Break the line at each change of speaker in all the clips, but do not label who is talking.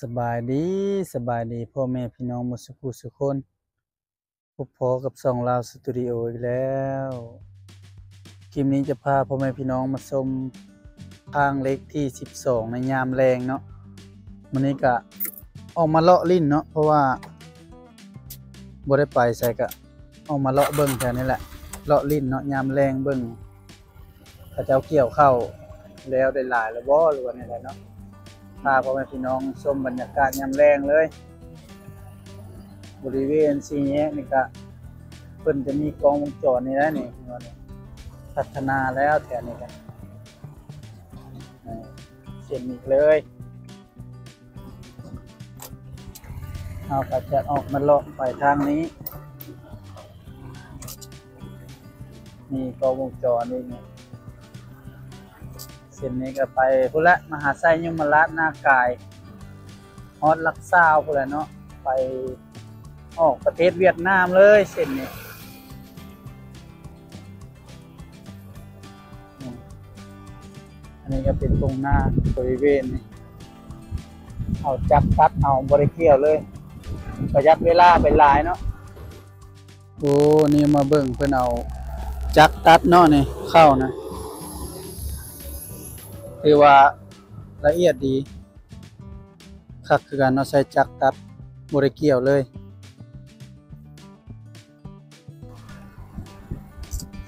สบายดีสบายดีพ่อแม่พี่น้องมดสุขุสุคนพบพอกับซองลาวสตูดิโออีกแล้วคลิปนี้จะพาพ่อแม่พี่น้องมาชมทางเล็กที่ 12 ในยามแรงเนาะวันนี้ก็ออกมาเลาะลิ้นเนาะเพราะว่าบ่ได้ไปใส่ก็ออกมาเลาะเบิ่งแถวนี้แหละเลาะลิ้นเนาะยามแรงเบิ่งเขาเจ้าเกี่ยวเข้าแล้วได้หลายแล้วบ่หรือว่าไงเนาะ พาพ่อแม่พี่น้องชมบรรยากาศยามแรงเลย บริเวณสี่แยกนี่ก็เพิ่นจะมีกล้องวงจรนี่แล้วนี่นี่พัฒนาแล้วแถวนี้กันเส้นอีกเลยเอาก็จะออกมาเลาะไปทางนี้ มีกล้องวงจรนี่นี่ เส้นนี้ก็ไปพุ่นละมหาไซยมราชนากายฮอดลักซาวพุ่นละเนาะไปออกประเทศเวียดนามเลยเส้นนี้อันนี้ก็เป็นตรงหน้าบริเวณนี้เอาจักรตัดเอาบริเกี่ยวเลย ประหยัดเวลาไปหลายเนาะโอ้นี่มาเบิ่งเพิ่นเอาจักตัดเนาะนี่เข้านะ คือว่าละเอียดดีคักคือการเอาใส่จักรตัดบริเกี่ยวเลย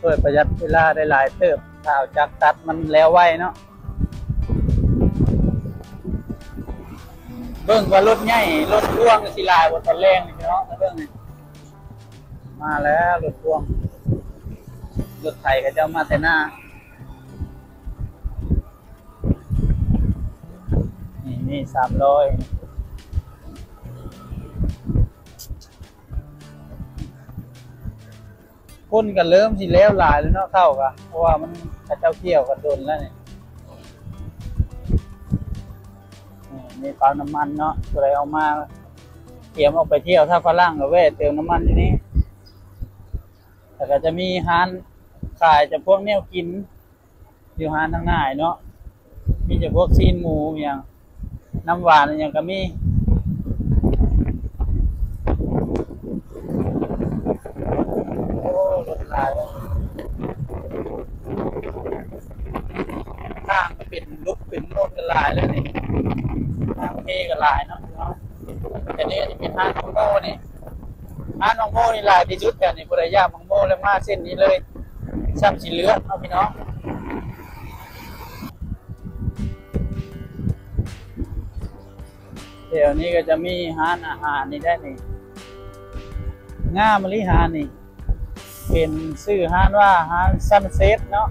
ช่วยประหยัดเวลาได้หลายเติบถ้าเอาจักรตัดมันแล้วไวเนาะเบิ่งว่ารถใหญ่รถพ่วงสิลายบนตอนแรงนี่เน้องเบิ่งนี่มาแล้วรถพ่วงรถไถก็จะมาแต่หน้า นี่สามร้อยคนกันเริ่มสิแล้วหลายแล้วเนาะเข้ากันเพราะว่ามันกระเจ้าเกี่ยวกันโดนแล้วเนี่ยนี่มีปั๊มน้ำมันเนาะอะไรเอามาเตรียมออกไปเที่ยวถ้าฝรั่งก็แวะเติมน้ำมันที่นี่แต่ก็จะมีร้านขายจะพวกแนวกินอยู่ร้านทางหน้าเนาะมีแต่พวกซีนหมูอย่าง น้ำหวานอย่างก็มีโอ้รถหลายเลยทางเป็นลุกเป็นโน่นกันหลายเลยนี่ทางเทกันหลายเนาะเนาะแต่นี่จะเป็นทางน้องโม่นี่ทางน้องโม่นี่หลายที่สุดแต่นี่บริยาน้องโมแล้วมาเส้นนี้เลยซ้ำสีเหลือดเนาะพี่น้อง เดี๋ยวนี้ก็จะมีร้านอาหารนี่ได้นี่ง่ามลิฮานี่ เป็นชื่อร้านว่าร้านซันเซ็ตเนาะ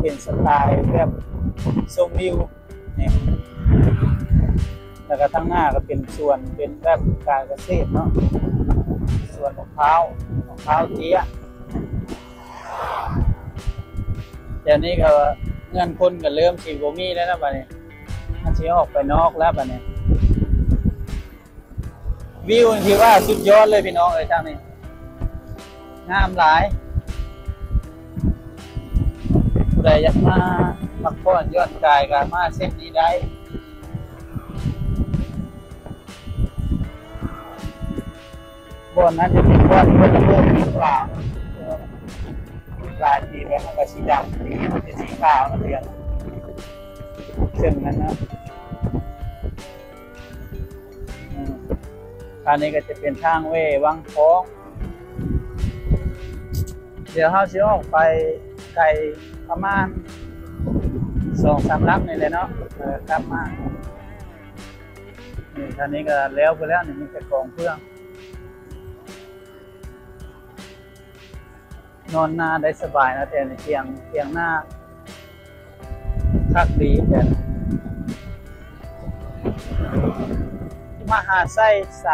เป็นสไตล์แบบชมวิวนี่แล้วก็ทั้งหน้าก็เป็นส่วนเป็นแบบการเกษตรเนาะส่วนมะพร้าวมะพร้าวเจี๊ยเดี๋ยวนี้ก็เงินคนก็เริ่มสีโบมีแล้วนะบัดนี้ มันสิออกไปนอกแล้วบัดนี้วิวที่ว่าสุดยอดเลยพี่น้องเอ้ยทางนี้งามหลายผู้ใดอยากมาพักผ่อนยอนกายก็มาเส้นนี้ได้บนนั้นจะเป็นบอนบนระเบิดสีขาวลายสีแบบมันก็สีดำนี่มันจะสีขาวนะเพียง เส้นนั้นนะอืมอันนี้ก็จะเป็นทางเววังโค้งเดี๋ยวเราจะออกไปไกลประมาณสองสามลักนี่เลยเนาะกลับมานี่ทานนี้ก็แล้วไปแล้วนี่มีแต่กองเพื่อง นอนหน้าได้สบายนะแต่ในเตียงเตียงหน้าคักดีแต่ มหาไส้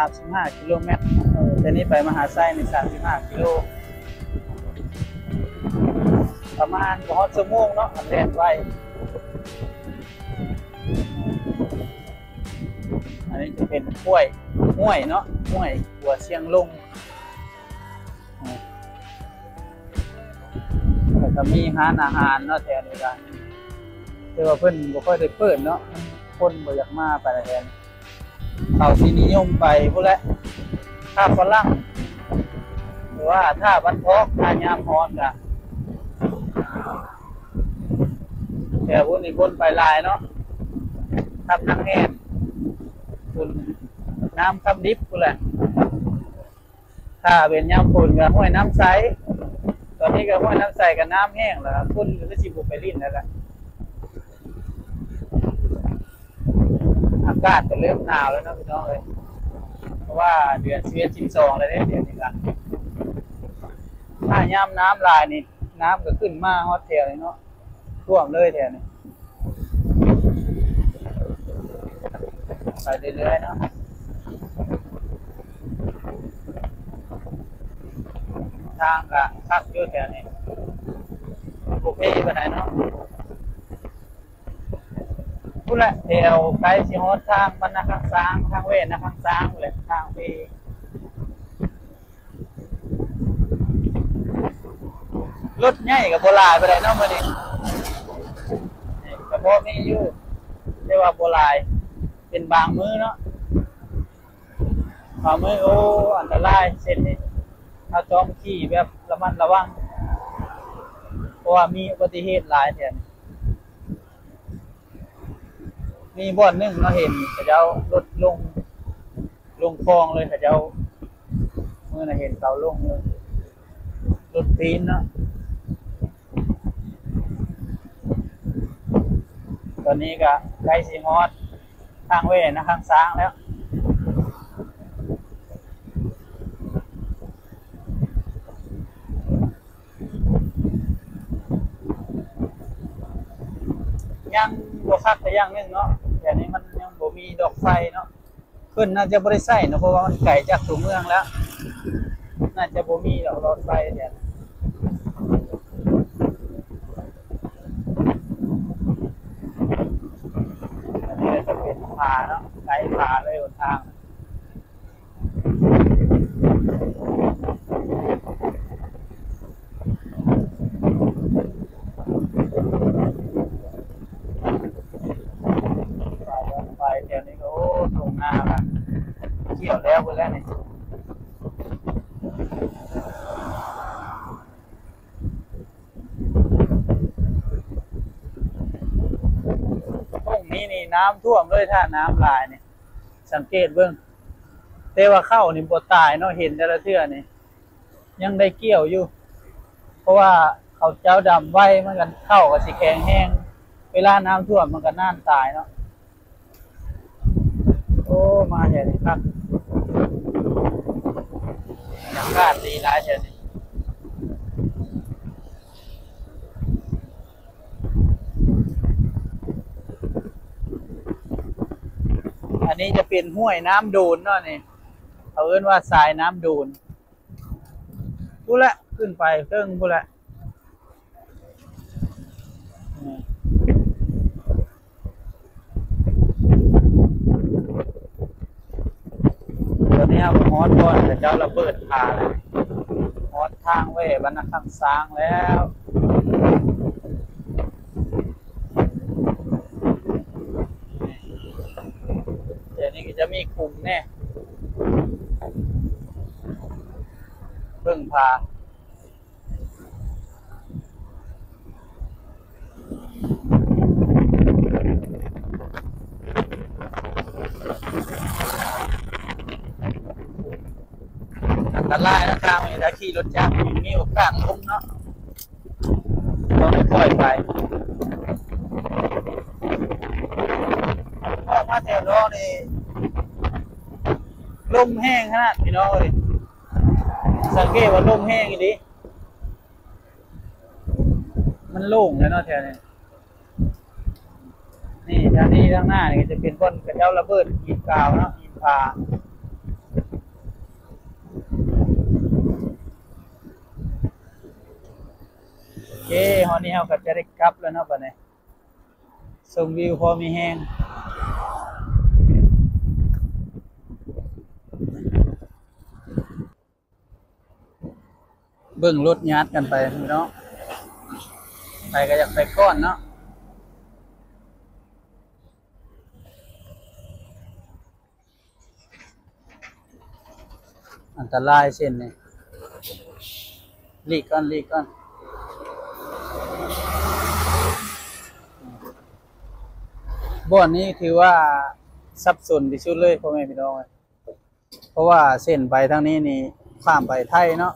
35กิโลเมตรเออแต่นี้ไปมหาไส้ใน35กิโลประมาณกฮอดชั่วโมงเนาะอันแรกไว้อันนี้จะเป็นห้วยห้วยเนาะห้วยหัวเชียงลุงอืมแล้วก็มีร้านอาหารเนาะแถวนี้กันแต่ว่าเพิ่อนบ่ค่อยได้เปิดเนาะ คนบ่อยากมาไปละแทนเขาสินิยมไปพุ่นแหละถ้าฝรั่งหรือว่าถ้าบันทอกถ้ายามร้อนก็แต่พุ่นนี่คนไปลายเนาะทำนังแห้งคุณน้ำคำดิบพุ่นแหละถ้าเป็นยามฝนก็ห้วยน้ำใส ตอนนี้ก็ห้วยน้ำใสกับน้ำแห้งแล้วครับพุ่นก็สิบุกไปลิ้นแล้วล่ะ อากาศก็เริ่มหนาวแล้วเนาะพี่น้องเลยเพราะว่าเดือนสิบเอ็ดสิบสองเลยเนี่ยเดือนนี้ละถ้าย่ำน้ำลายนี่น้ำก็ขึ้นมาฮอตเทลเลยเนาะท่วมเลยแถวนี้ไปเรื่อยๆเนาะทางก็คักอยู่แถวนี้โอเคปานไหนเนาะ พูดละแถวไกลสิฮอดทางบรรณาคังสร้างทางเวทนะคังสร้างพู้นแหละทางไปรถใหญ่กับโบราณไปได้เนาะมื้อนี้นี่กระเพาะมีอยู่แต่ว่าโบราณเป็นบางมือเนาะบางมือโอ้อันตรายเส้นนี้ถ้าจอมขี่แบบระมัดระวังเพราะว่ามีอุบัติเหตุหลายแถวนี้ มีบ่อนหนึงเราเห็นเขาเจ้ารถลง ลงคลองเลยเขาเจ้าเมื่อน่ะเห็นเขาลงเลยรถปีนเนาะตอนนี้ก็ใกล้สีฮอดทางเวยนะข้างซ้างแล้ว ยังบ่คักแต่ย่างหนึงเนาะ แต่นี้มันยังบ่มีดอกไฟเนาะขึ้นน่าจะบ่ได้ใช้เนาะเพราะว่ามันไกลจากตัวเมืองแล้ว น่าจะบ่มีดอกรถไฟเนี่ยนี่จะเป็นผาเนาะไกลผาเลยหนทาง ไปแถวนี้ก็โอ้ตรง หน้าละเกี่ยวแล้วไปแล้วนี่ตรงนี้นี่น้ำท่วมเลยถ้าน้ำลายเนี่ย สังเกตเบื้องแต่ว่าเข้านี่บ่ตายเนาะเห็นแต่ละเทื่อนี่ยังได้เกี่ยวอยู่ เพราะว่าเขาเจ้าดำไว้มันกันเข้ากับสิแข็งแห้ง เวลาน้ำท่วมมันก็น่านตายเนาะ มาเดี๋ยวนี้ครับบรรยากาศดีหลายเดี๋ยวนี้อันนี้จะเป็นห้วยน้ำดูนเนาะนี่เขาเอิ้นว่าสายน้ำดูนพูละขึ้นไปเครื่องพูละนี่ ตอ นนี้ครับฮอตบอลแต่เจ้าระเบิดพาเลยฮอตทางเว้บรรณคังสร้างแล้วเดี๋ยวนี้ก็จะมีกลุ่มแน่เพิ่งพา อันตรายนะครับถ้าขี่รถจักรมีโอกาสล้มเนาะต้องปล่อยไปออกมาแถวรอนี่ลมแห้งขนาดพี่น้องเลยสังเกตว่าลมแห้งอีดิมันโล่งเลยเนาะแถวนี้นี่ทางนี้ทางหน้านี่จะเป็นก้นกระเจ้าระเบิดหินกาวเนาะหินพา เคฮอนนี้เราก็จะได้กลับแล้วเนาะบัดนี้ชมวิวพอมีแห้งเบื้องรถยัดกันไปเนาะไปก็อยากไปก้อนเนาะอันตรายเส้นนี้ลีกก้อนลีกก้อน บ่อนนี้ถือว่าสับสนที่สุดเลยพ่อแม่พี่น้องเอ้ยเพราะว่าเส้นไปทางนี้นี่ข้ามไปไทยเนาะ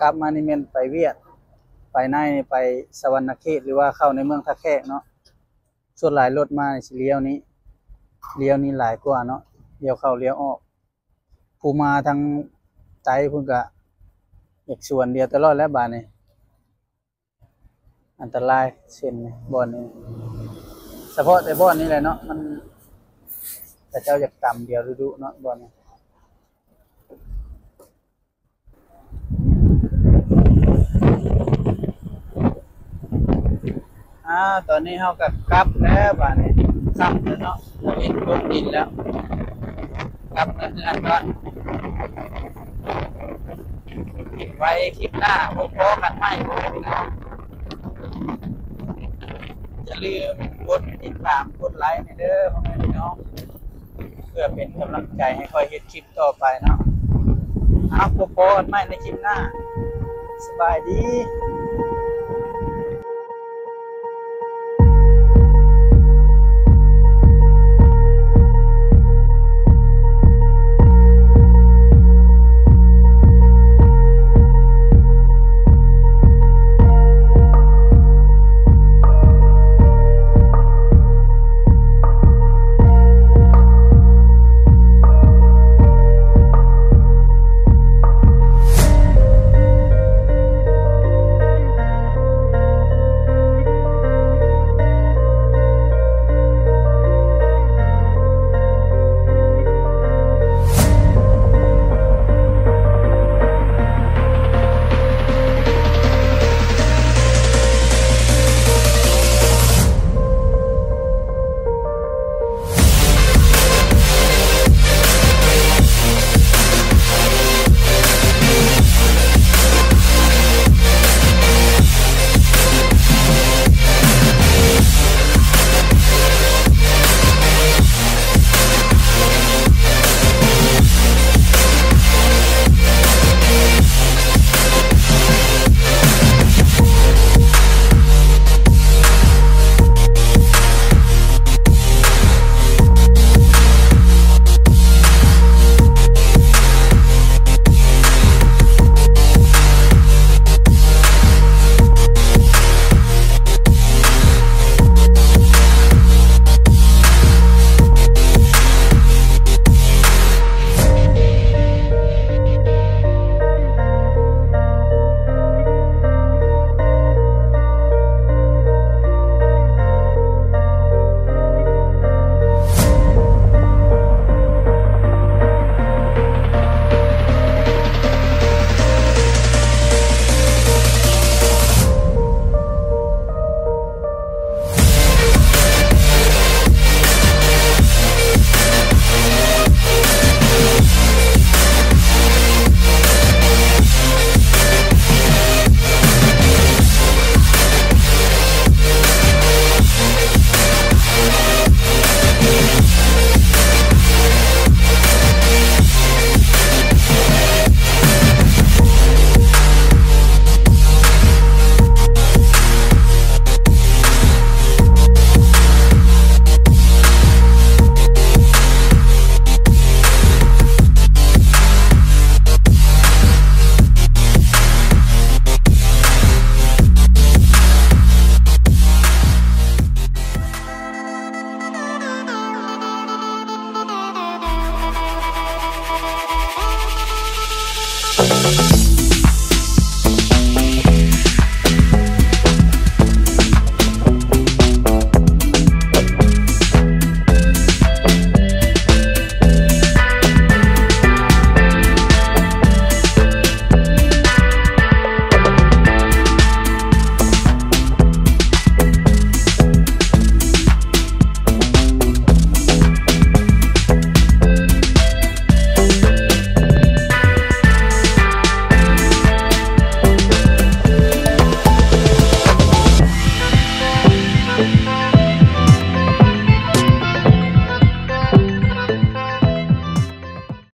กลับมานี่แม่นไปเวียด ไปในนี่ไปสวรรณเขตหรือว่าเข้าในเมืองท่าแขกเนาะส่วนหลายรถมานี่สิเลี้ยวนี้เลี้ยวนี้หลายกว่าเนาะเลี้ยวเข้าเลี้ยวออกผู้มาทางใจพุ่นก็อยากสวนเดียวตลอดแล้วบาดนี้อันตรายเส้นบ่อนนี้ เฉพาะแต่บ่อนนี้แหละเนาะมันแต่เจ้าอยากต่ำเดียวดุๆเนาะบ่อนนี้อ่าตอนนี้เฮาก็กลับแล้วบาดนี้ซ้ำแล้วเนาะเราเห็นรถดินแล้วกลับมาเฮือนก่อนไว้คลิปหน้าพบกันใหม่พบกันนะอย่าลืม กดติดตามกดไลค์ให้เด้อพ่อแม่พี่น้องเพื่อเป็นกำลังใจให้คอยเฮ็ดคลิปต่อไปเนาะเอาพบกันใหม่ในคลิปหน้า สบายดี